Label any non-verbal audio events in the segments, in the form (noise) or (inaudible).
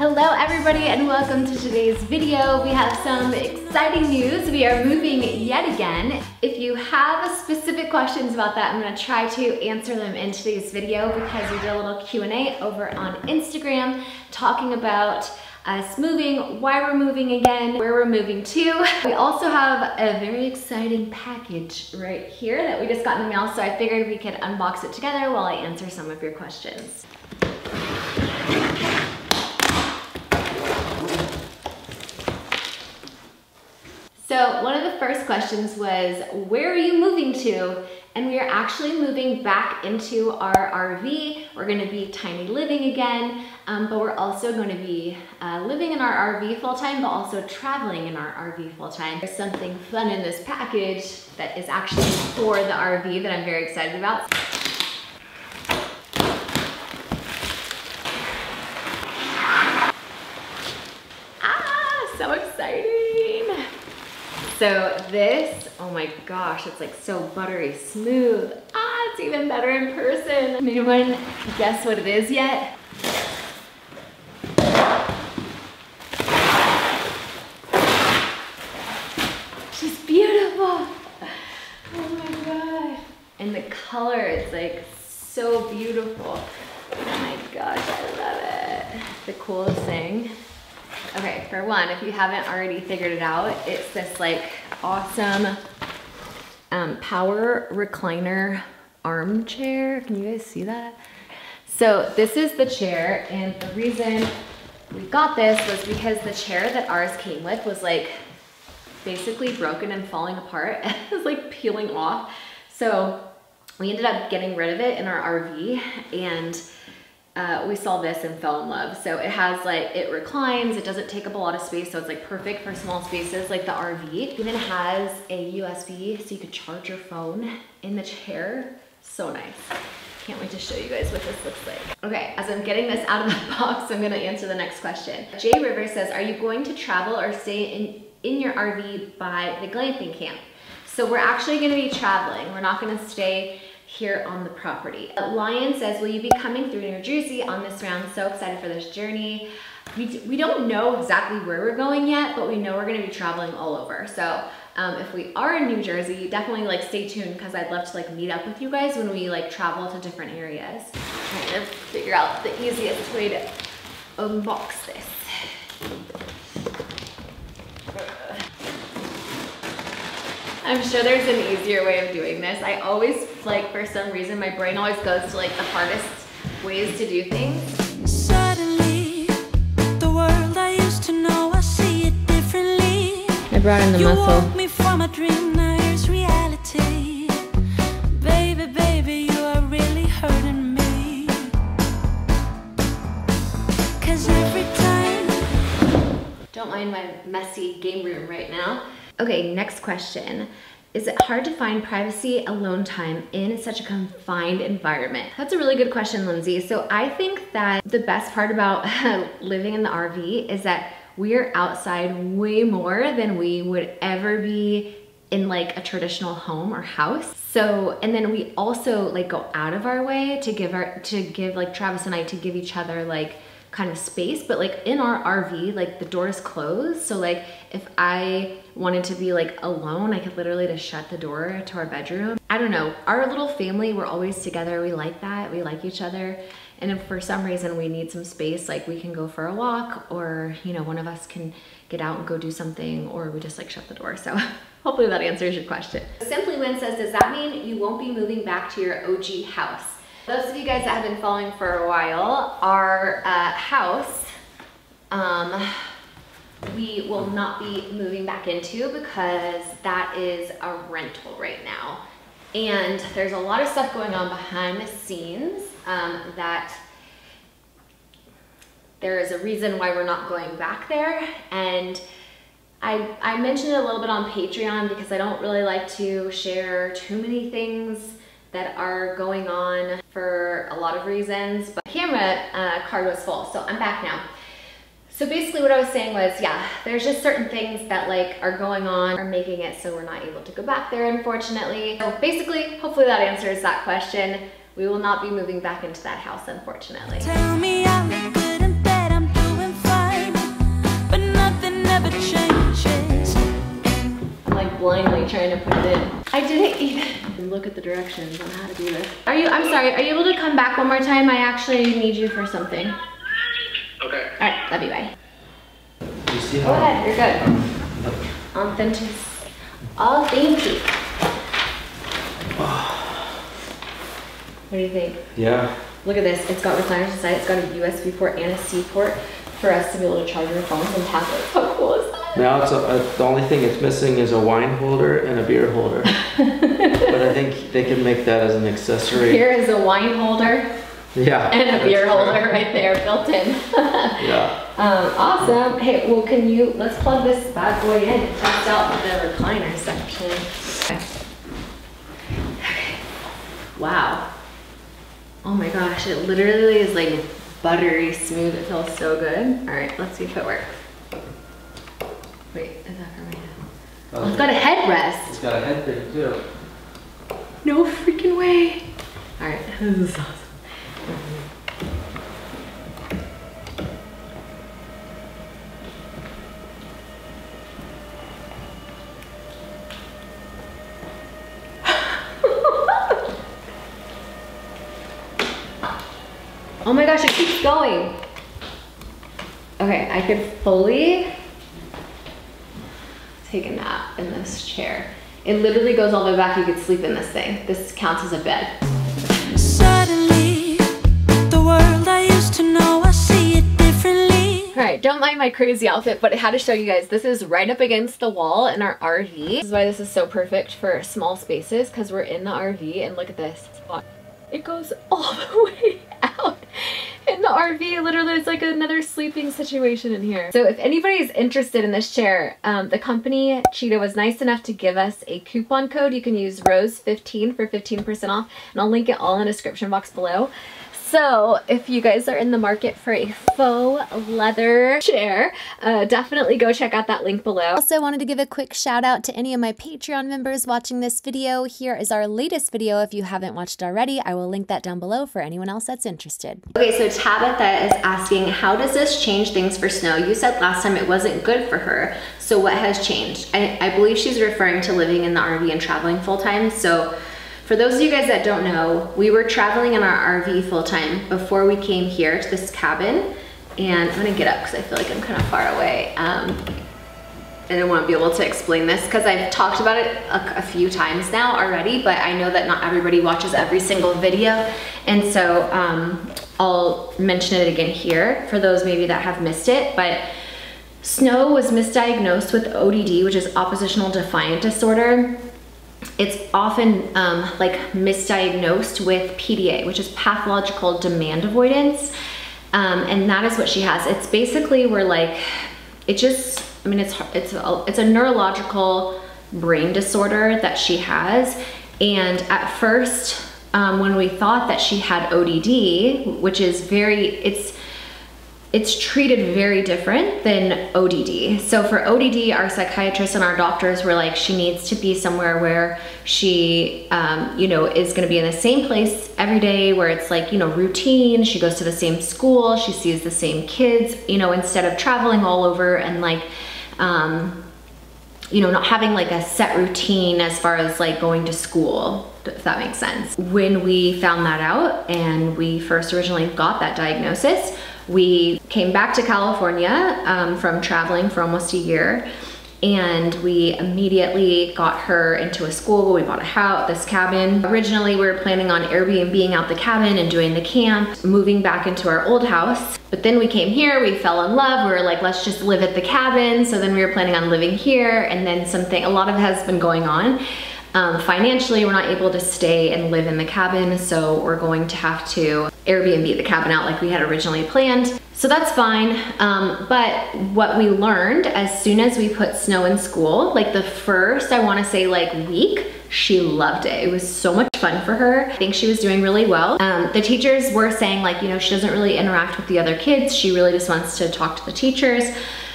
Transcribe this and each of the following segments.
Hello everybody and welcome to today's video. We have some exciting news. We are moving yet again. If you have specific questions about that, I'm gonna try to answer them in today's video because we did a little Q&A over on Instagram talking about us moving, why we're moving again, where we're moving to. We also have a very exciting package right here that we just got in the mail, so I figured we could unbox it together while I answer some of your questions. So one of the first questions was, where are you moving to? And we are actually moving back into our RV. We're gonna be tiny living again, um, but we're also gonna be uh, living in our RV full time, but also traveling in our RV full time. There's something fun in this package that is actually for the RV that I'm very excited about. Ah, so exciting. So this, oh my gosh, it's like so buttery smooth. Ah, it's even better in person. Anyone guess what it is yet? She's beautiful. Oh my god. And the color is like so beautiful. Oh my gosh, I love it. The coolest thing Okay, for one, if you haven't already figured it out, it's this like awesome um, power recliner armchair. Can you guys see that? So this is the chair and the reason we got this was because the chair that ours came with was like basically broken and falling apart. (laughs) it was like peeling off. So we ended up getting rid of it in our RV and uh, we saw this and fell in love. So it has like, it reclines, it doesn't take up a lot of space, so it's like perfect for small spaces like the RV. It even has a USB so you could charge your phone in the chair. So nice. Can't wait to show you guys what this looks like. Okay, as I'm getting this out of the (laughs) box, I'm gonna answer the next question. Jay River says, are you going to travel or stay in, in your RV by the glamping camp? So we're actually gonna be traveling. We're not gonna stay here on the property. Lion says, will you be coming through New Jersey on this round? So excited for this journey. We, we don't know exactly where we're going yet, but we know we're gonna be traveling all over. So um, if we are in New Jersey, definitely like stay tuned because I'd love to like meet up with you guys when we like travel to different areas. Trying to figure out the easiest way to unbox this. I'm sure there's an easier way of doing this. I always, like, for some reason, my brain always goes to, like, the hardest ways to do things. Suddenly, the world I used to know, I see it differently. I brought in the you muscle. me from a dream, now here's reality. Baby, baby, you are really hurting me. Cause every time... Don't mind my messy game room right now. Okay, next question. Is it hard to find privacy alone time in such a confined environment? That's a really good question, Lindsay. So I think that the best part about (laughs) living in the RV is that we're outside way more than we would ever be in like a traditional home or house. So, and then we also like go out of our way to give our, to give like Travis and I to give each other like kind of space, but like in our RV, like the door is closed. So like if I wanted to be like alone, I could literally just shut the door to our bedroom. I don't know, our little family, we're always together. We like that, we like each other. And if for some reason we need some space, like we can go for a walk or, you know, one of us can get out and go do something or we just like shut the door. So (laughs) hopefully that answers your question. Simply Win says, does that mean you won't be moving back to your OG house? Those of you guys that have been following for a while, our uh, house, um, we will not be moving back into because that is a rental right now. And there's a lot of stuff going on behind the scenes um, that there is a reason why we're not going back there. And I, I mentioned it a little bit on Patreon because I don't really like to share too many things that are going on for a lot of reasons, but camera uh, card was full, so I'm back now. So basically what I was saying was, yeah, there's just certain things that like are going on are making it so we're not able to go back there, unfortunately. So basically, hopefully that answers that question. We will not be moving back into that house, unfortunately. Trying to put it in. I didn't even look at the directions on how to do this. Are you, I'm sorry, are you able to come back one more time? I actually need you for something. Okay. All right, love you, bye. You see Go how? ahead, you're good. Authentic. Authentic. What do you think? Yeah. Look at this, it's got recliners inside, it's got a USB port and a C port for us to be able to charge our phones and tablets. How cool is that? Now it's a, uh, the only thing it's missing is a wine holder and a beer holder. (laughs) but I think they can make that as an accessory. Here is a wine holder Yeah. and a beer true. holder right there built in. (laughs) Yeah. um, awesome. Hey, well, can you, let's plug this bad boy in and test out the recliner section. Okay. Okay. Wow. Oh my gosh, it literally is like buttery smooth. It feels so good. All right, let's see if it works. Wait, is that for me? Oh, it's got a headrest. It's got a head thing too. No freaking way. All right, (laughs) this is awesome. (laughs) oh my gosh, it keeps going. Okay, I could fully take a nap in this chair. It literally goes all the way back. You could sleep in this thing. This counts as a bed. Suddenly, the world I used to know, I see it differently. All right, don't mind my crazy outfit, but I had to show you guys. This is right up against the wall in our RV. This is why this is so perfect for small spaces because we're in the RV and look at this. It goes all the (laughs) way out in the RV. Literally, it's like another sleeping situation in here. So if anybody's interested in this chair, um, the company Chita was nice enough to give us a coupon code. You can use ROSE15 for 15% off, and I'll link it all in the description box below. So if you guys are in the market for a faux leather chair, uh, definitely go check out that link below. Also wanted to give a quick shout out to any of my Patreon members watching this video. Here is our latest video. If you haven't watched already, I will link that down below for anyone else that's interested. Okay, so Tabitha is asking, how does this change things for Snow? You said last time it wasn't good for her. So what has changed? I, I believe she's referring to living in the RV and traveling full time. So for those of you guys that don't know, we were traveling in our RV full time before we came here to this cabin. And I'm gonna get up because I feel like I'm kind of far away. Um, and I won't be able to explain this because I've talked about it a, a, few times now already, but I know that not everybody watches every single video. And so um, I'll mention it again here for those maybe that have missed it. But Snow was misdiagnosed with ODD, which is oppositional defiant disorder. It's often um, like misdiagnosed with PDA, which is pathological demand avoidance. Um, and that is what she has. It's basically where like, it just, I mean, it's, it's, a, it's a neurological brain disorder that she has. And at first, um, when we thought that she had ODD, which is very, it's, it's treated very different than ODD. So for ODD, our psychiatrists and our doctors were like, she needs to be somewhere where she, um, you know, is going to be in the same place every day, where it's like, you know, routine. She goes to the same school, she sees the same kids, you know, instead of traveling all over and like, um, you know, not having like a set routine as far as like going to school, if that makes sense. When we found that out and we first originally got that diagnosis, we came back to California um, from traveling for almost a year and we immediately got her into a school. We bought a house, this cabin. Originally, we were planning on Airbnb being out the cabin and doing the camp, moving back into our old house. But then we came here, we fell in love. We were like, let's just live at the cabin. So then we were planning on living here and then something, a lot of has been going on. Um, financially, we're not able to stay and live in the cabin, so we're going to have to Airbnb the cabin out like we had originally planned. So that's fine, um, but what we learned as soon as we put Snow in school, like the first, I wanna say like week, she loved it. It was so much fun for her. I think she was doing really well. Um, the teachers were saying like, you know, she doesn't really interact with the other kids. She really just wants to talk to the teachers.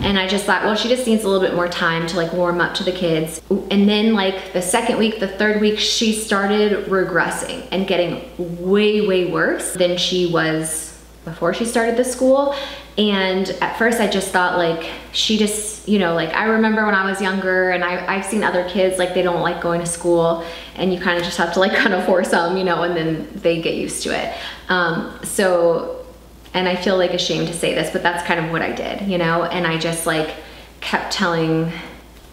And I just thought, well, she just needs a little bit more time to like warm up to the kids. And then like the second week, the third week, she started regressing and getting way, way worse than she was before she started the school. And at first I just thought like, she just, you know, like I remember when I was younger and I, I've seen other kids, like they don't like going to school and you kind of just have to like (laughs) kind of force them, you know, and then they get used to it. Um, so, and I feel like ashamed to say this, but that's kind of what I did, you know, and I just like kept telling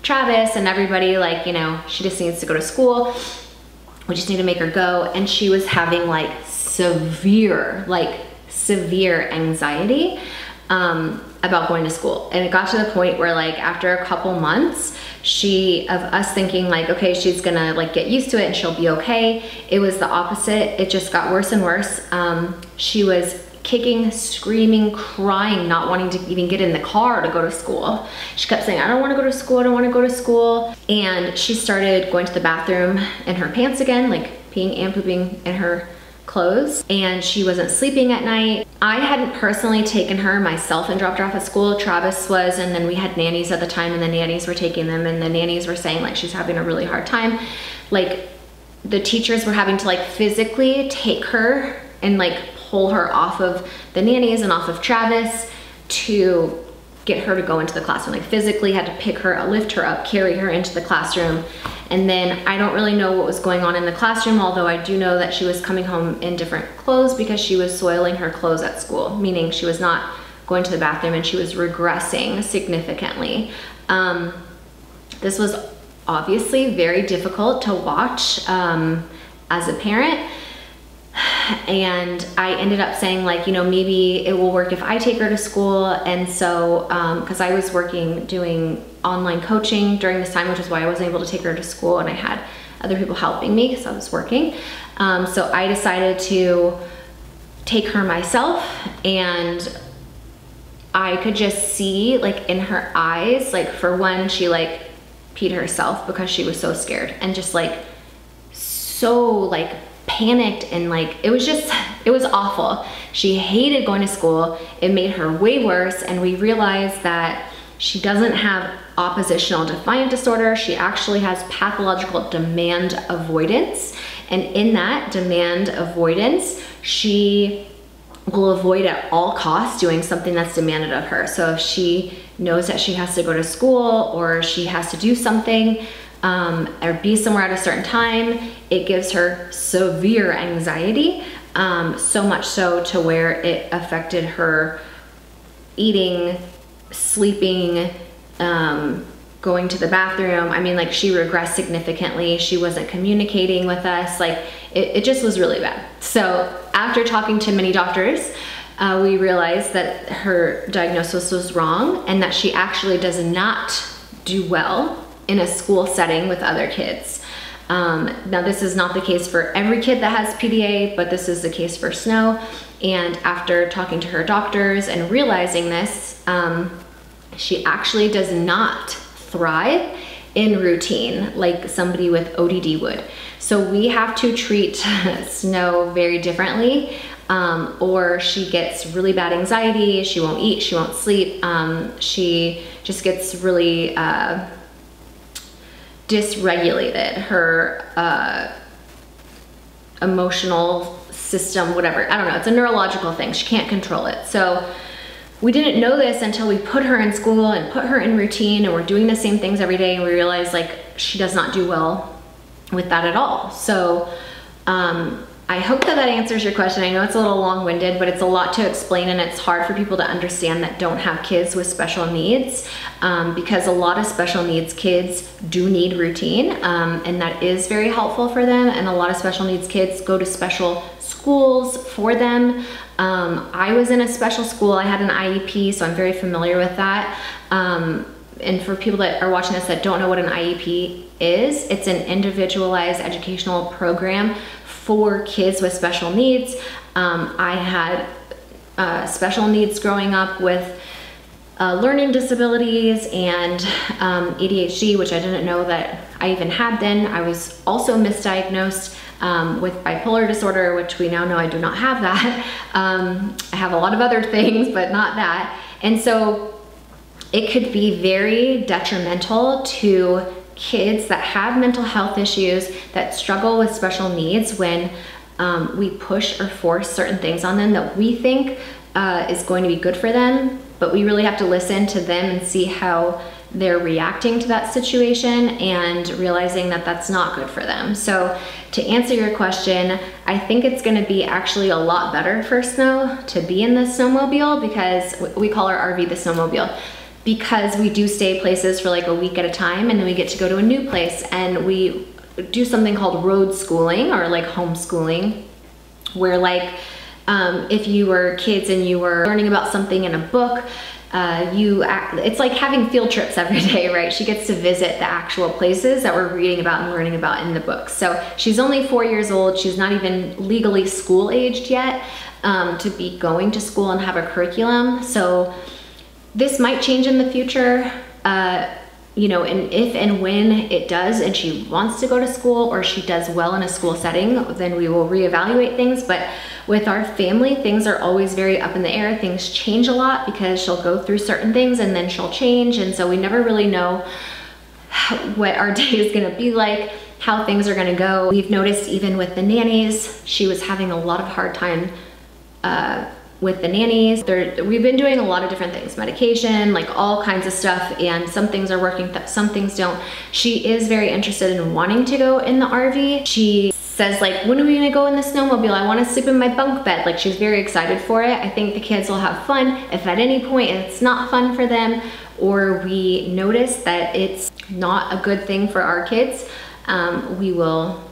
Travis and everybody like, you know, she just needs to go to school. We just need to make her go. And she was having like severe, like severe anxiety um, about going to school. And it got to the point where like after a couple months, she, of us thinking like, okay, she's gonna like get used to it and she'll be okay. It was the opposite. It just got worse and worse. Um, she was kicking, screaming, crying, not wanting to even get in the car to go to school. She kept saying, I don't wanna go to school, I don't wanna go to school. And she started going to the bathroom in her pants again, like peeing and pooping in her clothes and she wasn't sleeping at night. I hadn't personally taken her myself and dropped her off at school. Travis was, and then we had nannies at the time and the nannies were taking them and the nannies were saying like she's having a really hard time. Like the teachers were having to like physically take her and like pull her off of the nannies and off of Travis to get her to go into the classroom. Like physically had to pick her, up, lift her up, carry her into the classroom. And then I don't really know what was going on in the classroom, although I do know that she was coming home in different clothes because she was soiling her clothes at school, meaning she was not going to the bathroom and she was regressing significantly. Um, this was obviously very difficult to watch um, as a parent and I ended up saying like, you know, maybe it will work if I take her to school. And so, because um, I was working doing online coaching during this time, which is why I wasn't able to take her to school and I had other people helping me because I was working. Um, so I decided to take her myself and I could just see like in her eyes, like for one, she like peed herself because she was so scared and just like so like panicked and like it was just it was awful. She hated going to school. It made her way worse and we realized that she doesn't have oppositional defiant disorder. She actually has pathological demand avoidance and in that demand avoidance she will avoid at all costs doing something that's demanded of her. So if she knows that she has to go to school or she has to do something um, or be somewhere at a certain time. It gives her severe anxiety, um, so much so to where it affected her eating, sleeping, um, going to the bathroom. I mean, like she regressed significantly. She wasn't communicating with us. Like it, it just was really bad. So after talking to many doctors, uh, we realized that her diagnosis was wrong and that she actually does not do well in a school setting with other kids. Um, now this is not the case for every kid that has PDA, but this is the case for Snow. And after talking to her doctors and realizing this, um, she actually does not thrive in routine like somebody with ODD would. So we have to treat (laughs) Snow very differently um, or she gets really bad anxiety, she won't eat, she won't sleep, um, she just gets really uh, dysregulated, her uh, emotional system, whatever. I don't know, it's a neurological thing. She can't control it. So we didn't know this until we put her in school and put her in routine and we're doing the same things every day and we realized like she does not do well with that at all. So um, I hope that that answers your question. I know it's a little long-winded, but it's a lot to explain and it's hard for people to understand that don't have kids with special needs um, because a lot of special needs kids do need routine um, and that is very helpful for them and a lot of special needs kids go to special schools for them. Um, I was in a special school, I had an IEP, so I'm very familiar with that. Um, and for people that are watching this that don't know what an IEP is, it's an individualized educational program for kids with special needs. Um, I had uh, special needs growing up with uh, learning disabilities and um, ADHD, which I didn't know that I even had then. I was also misdiagnosed um, with bipolar disorder, which we now know I do not have that. (laughs) Um, I have a lot of other things, but not that. And so it could be very detrimental to kids that have mental health issues, that struggle with special needs when um, we push or force certain things on them that we think uh, is going to be good for them, but we really have to listen to them and see how they're reacting to that situation and realizing that that's not good for them. So, to answer your question, I think it's going to be actually a lot better for Snow to be in the snowmobile because we call our RV the snowmobile because we do stay places for like a week at a time and then we get to go to a new place and we do something called road schooling or like homeschooling where like um, if you were kids and you were learning about something in a book uh, you act, it's like having field trips every day (laughs) right? She gets to visit the actual places that we're reading about and learning about in the books so she's only four years old. She's not even legally school aged yet um, to be going to school and have a curriculum. So this might change in the future uh, you know, and if and when it does and she wants to go to school or she does well in a school setting, then we will reevaluate things. But with our family, things are always very up in the air. Things change a lot because she'll go through certain things and then she'll change. And so we never really know what our (laughs) day is gonna be like, how things are gonna go. We've noticed even with the nannies, she was having a lot of hard time uh, with the nannies. They're, we've been doing a lot of different things, medication, like all kinds of stuff, and some things are working, some things don't. She is very interested in wanting to go in the RV. She says like, when are we gonna go in the snowmobile? I wanna sleep in my bunk bed. Like she's very excited for it. I think the kids will have fun. If at any point it's not fun for them or we notice that it's not a good thing for our kids, um, we will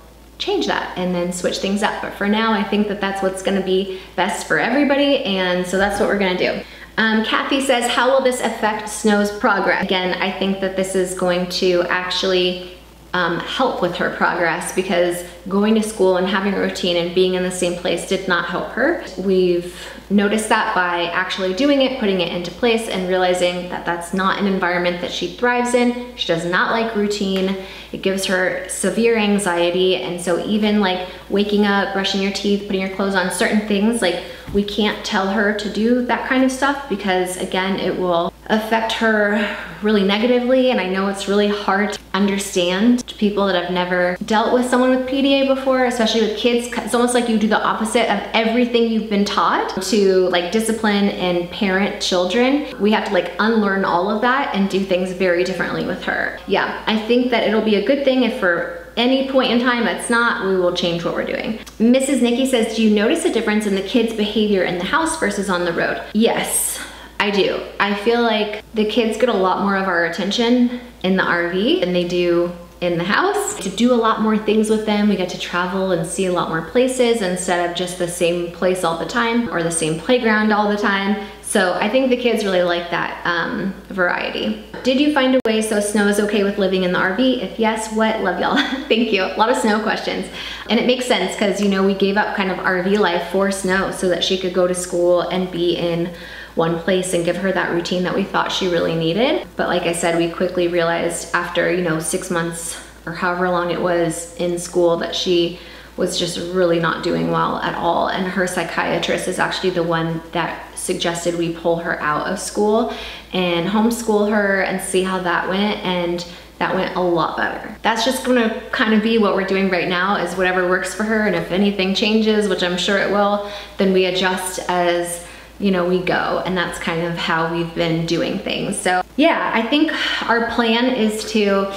change that and then switch things up. But for now, I think that that's what's gonna be best for everybody. And so that's what we're gonna do. Um, Kathy says, how will this affect Snow's progress? Again, I think that this is going to actually um, help with her progress because going to school and having a routine and being in the same place did not help her. We've noticed that by actually doing it, putting it into place and realizing that that's not an environment that she thrives in. She does not like routine. It gives her severe anxiety. And so even like waking up, brushing your teeth, putting your clothes on, certain things, like we can't tell her to do that kind of stuff because again, it will affect her really negatively. And I know it's really hard to understand to people that have never dealt with someone with Before, especially with kids. It's almost like you do the opposite of everything you've been taught to like discipline and parent children. We have to like unlearn all of that and do things very differently with her. Yeah, I think that it'll be a good thing if for any point in time it's not, we will change what we're doing. Mrs. Nikki says, do you notice a difference in the kids' behavior in the house versus on the road? Yes. I do. I feel like the kids get a lot more of our attention in the RV than they do in the house. To do a lot more things with them, we get to travel and see a lot more places instead of just the same place all the time or the same playground all the time. So I think the kids really like that um, variety. Did you find a way so Snow is okay with living in the RV? If yes, what? Love y'all. (laughs) Thank you. A lot of Snow questions. And it makes sense because, you know, we gave up kind of RV life for Snow so that she could go to school and be in one place and give her that routine that we thought she really needed. But like I said, we quickly realized after, you know, six months or however long it was in school that she was just really not doing well at all. And her psychiatrist is actually the one that suggested we pull her out of school and homeschool her and see how that went. And that went a lot better. That's just gonna kind of be what we're doing right now is whatever works for her. And if anything changes, which I'm sure it will, then we adjust as you know, we go. And that's kind of how we've been doing things. So yeah, I think our plan is to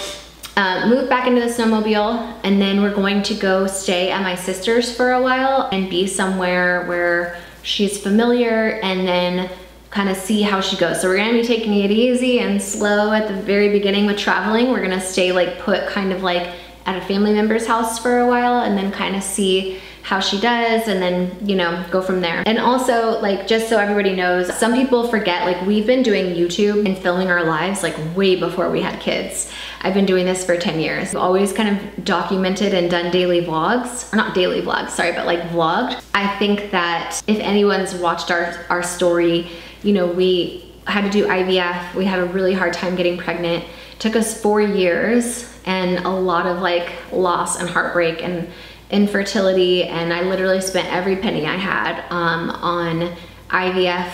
uh, move back into the snowmobile and then we're going to go stay at my sister's for a while and be somewhere where she's familiar and then kind of see how she goes. So we're gonna be taking it easy and slow at the very beginning with traveling. We're gonna stay like put kind of like at a family member's house for a while and then kind of see how she does and then, you know, go from there. And also, like, just so everybody knows, some people forget, like, we've been doing YouTube and filming our lives like way before we had kids. I've been doing this for 10 years. I've always kind of documented and done daily vlogs, or not daily vlogs, sorry, but like vlogged. I think that if anyone's watched our, our story, you know, we had to do IVF. We had a really hard time getting pregnant. It took us four years and a lot of like loss and heartbreak and infertility and I literally spent every penny I had um, on IVF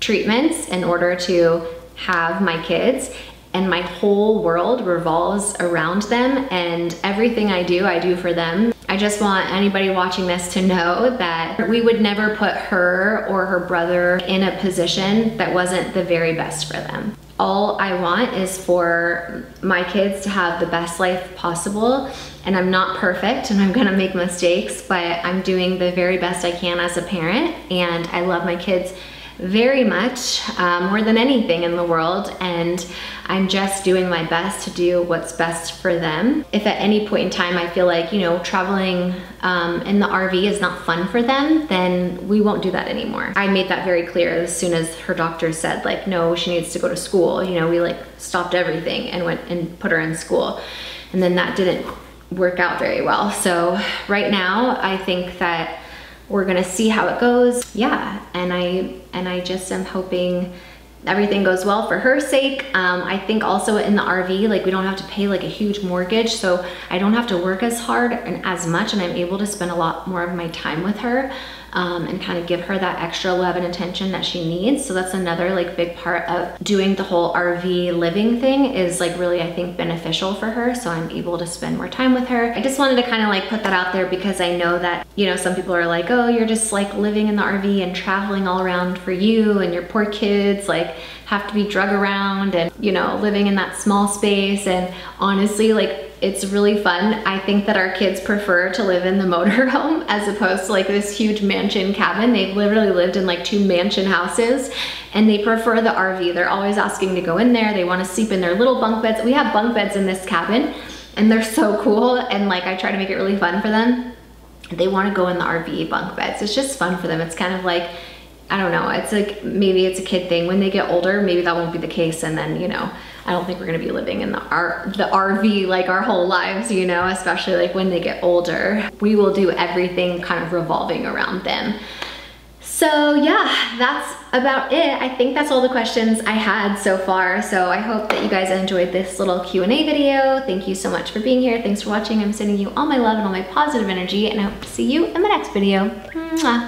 treatments in order to have my kids and my whole world revolves around them and everything I do, I do for them. I just want anybody watching this to know that we would never put her or her brother in a position that wasn't the very best for them. All I want is for my kids to have the best life possible. And I'm not perfect and I'm gonna make mistakes, but I'm doing the very best I can as a parent. And I love my kids very much, um, more than anything in the world. And I'm just doing my best to do what's best for them. If at any point in time I feel like, you know, traveling um, in the RV is not fun for them, then we won't do that anymore. I made that very clear as soon as her doctor said like, no, she needs to go to school. You know, we like stopped everything and went and put her in school. And then that didn't work out very well. So right now, I think that we're gonna see how it goes. Yeah, and I and I just am hoping everything goes well for her sake. Um, I think also in the RV, like we don't have to pay like a huge mortgage, so I don't have to work as hard and as much, and I'm able to spend a lot more of my time with her um, and kind of give her that extra love and attention that she needs. So that's another like big part of doing the whole RV living thing is like really, I think beneficial for her. So I'm able to spend more time with her. I just wanted to kind of like put that out there because I know that, you know, some people are like, oh, you're just like living in the RV and traveling all around for you and your poor kids like have to be drug around and, you know, living in that small space. And honestly, like it's really fun. I think that our kids prefer to live in the (laughs) motorhome as opposed to like this huge mansion cabin. They've literally lived in like two mansion houses and they prefer the RV. They're always asking to go in there. They wanna sleep in their little bunk beds. We have bunk beds in this cabin and they're so cool and like I try to make it really fun for them. They wanna go in the RV bunk beds. It's just fun for them. It's kind of like, I don't know, it's like maybe it's a kid thing. When they get older, maybe that won't be the case and then, you know, I don't think we're gonna be living in the, R the RV like our whole lives, you know, especially like when they get older. We will do everything kind of revolving around them. So yeah, that's about it. I think that's all the questions I had so far. So I hope that you guys enjoyed this little Q&A video. Thank you so much for being here. Thanks for watching. I'm sending you all my love and all my positive energy and I hope to see you in the next video. Mwah.